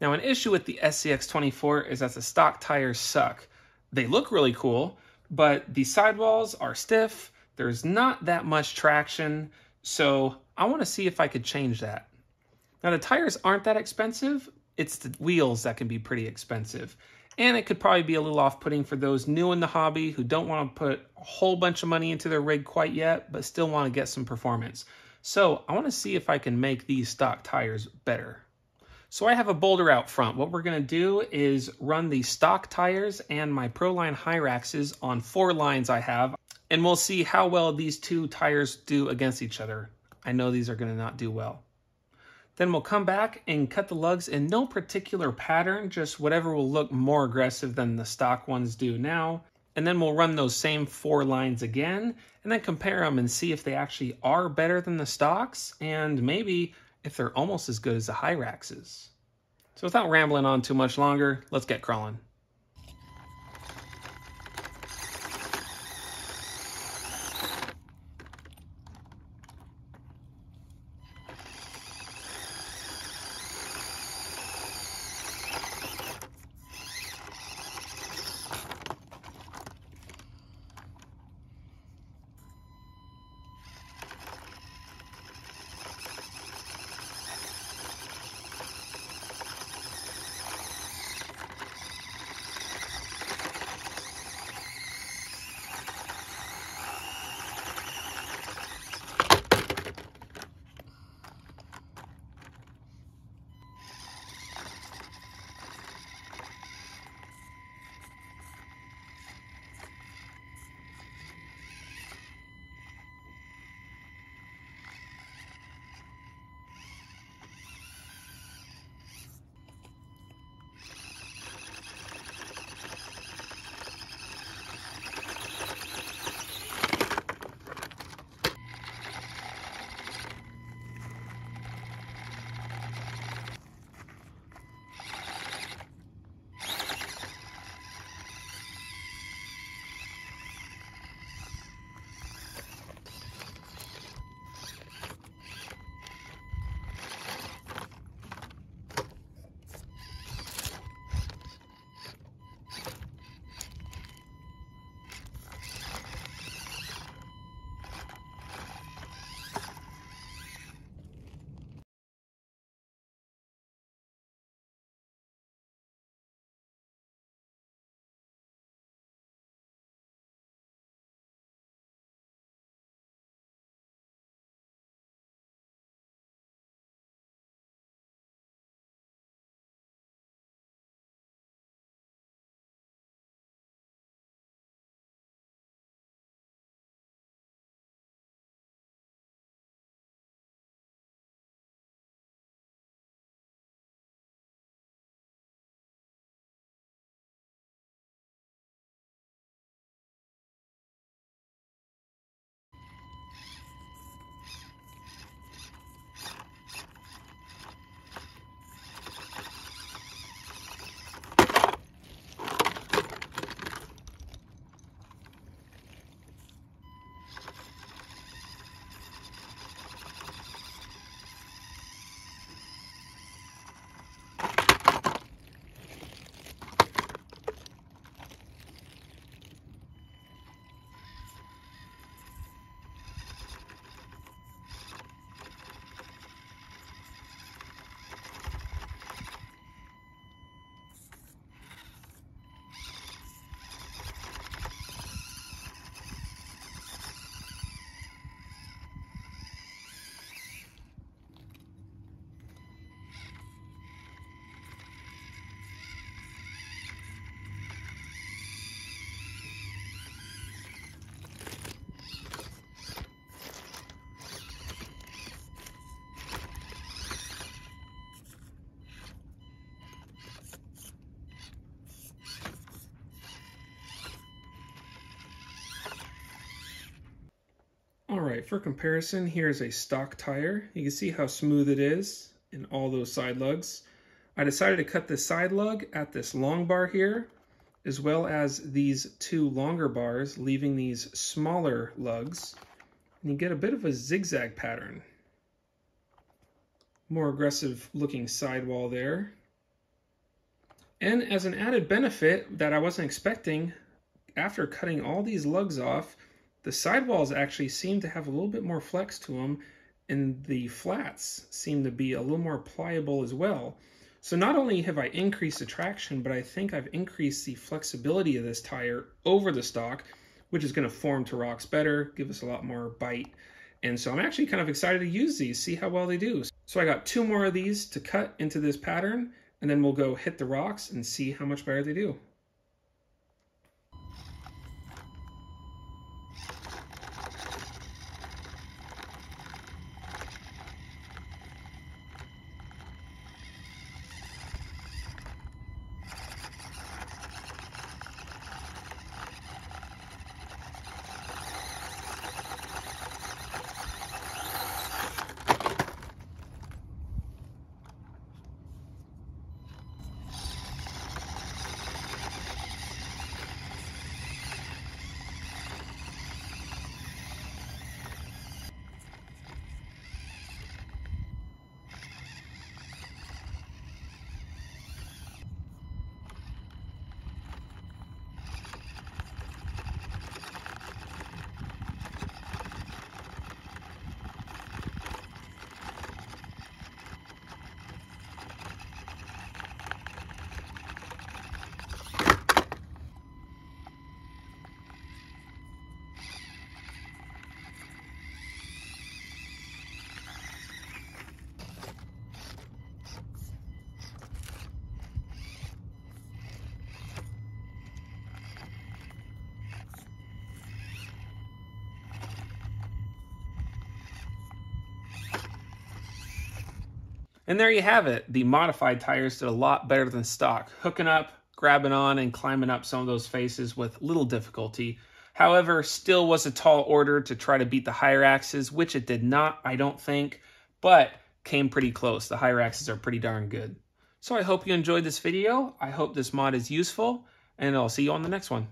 Now an issue with the SCX24 is that the stock tires suck. They look really cool, but the sidewalls are stiff, there's not that much traction, so I want to see if I could change that. Now the tires aren't that expensive, it's the wheels that can be pretty expensive. And it could probably be a little off-putting for those new in the hobby who don't want to put a whole bunch of money into their rig quite yet, but still want to get some performance. So I want to see if I can make these stock tires better. So I have a boulder out front. What we're going to do is run the stock tires and my Proline Hyraxes on four lines I have, and we'll see how well these two tires do against each other. I know these are going to not do well. Then we'll come back and cut the lugs in no particular pattern, just whatever will look more aggressive than the stock ones do now. And then we'll run those same four lines again and then compare them and see if they actually are better than the stocks and maybe if they're almost as good as the Hyraxes. So without rambling on too much longer, let's get crawling. Right, for comparison, here's a stock tire. You can see how smooth it is in all those side lugs. I decided to cut the side lug at this long bar here, as well as these two longer bars, leaving these smaller lugs. And you get a bit of a zigzag pattern. More aggressive looking sidewall there. And as an added benefit that I wasn't expecting, after cutting all these lugs off, the sidewalls actually seem to have a little bit more flex to them and the flats seem to be a little more pliable as well. So not only have I increased the traction, but I think I've increased the flexibility of this tire over the stock, which is going to form to rocks better, give us a lot more bite. And so I'm actually kind of excited to use these, see how well they do. So I got two more of these to cut into this pattern, and then we'll go hit the rocks and see how much better they do. And there you have it. The modified tires did a lot better than stock, hooking up, grabbing on, and climbing up some of those faces with little difficulty. However, still was a tall order to try to beat the Hyraxes, which it did not, I don't think, but came pretty close. The Hyraxes are pretty darn good. So I hope you enjoyed this video. I hope this mod is useful, and I'll see you on the next one.